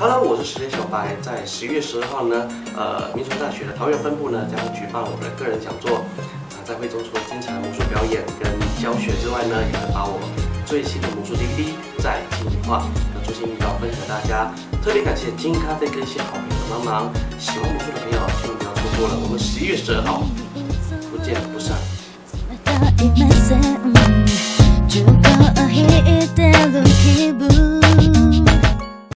Hello，我是时间小白。在十一月十二号呢，呃，民族大学的桃园分部呢将举办我的个人讲座。啊、在会中除了精彩的魔术表演跟教学之外呢，也会把我最新的魔术 DVD 再进行化。那最近要分享给大家，特别感谢金咖啡跟一些好朋友的帮忙。喜欢魔术的朋友千万不要错过了，我们十一月十二号不见不散。